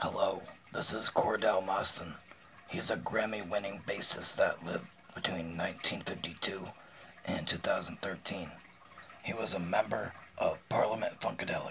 Hello, this is Cordell Mosson. He's a Grammy winning bassist that lived between 1952 and 2013. He was a member of Parliament Funkadelic.